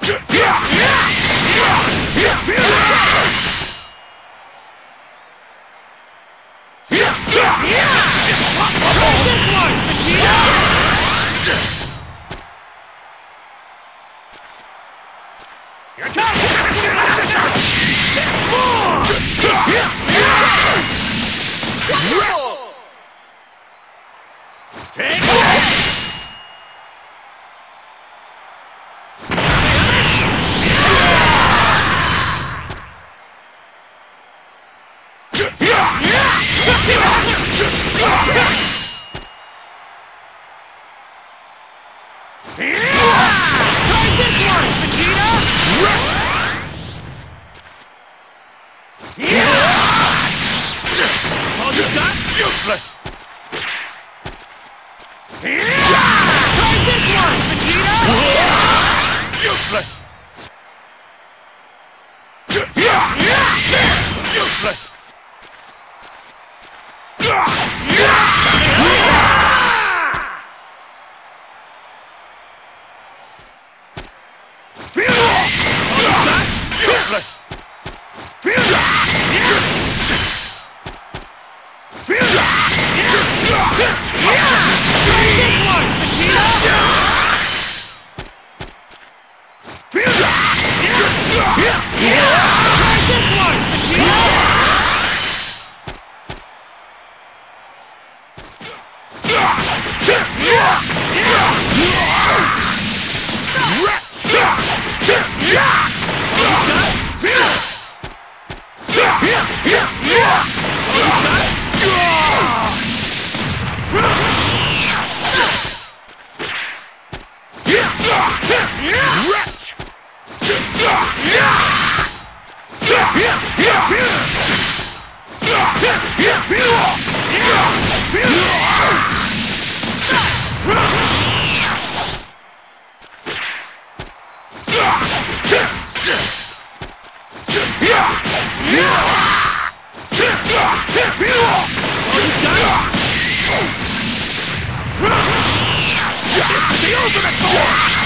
Here it got? Useless! Try this one, Vegeta! Useless! Useless! Useless! Try this one! This is the ultimate form!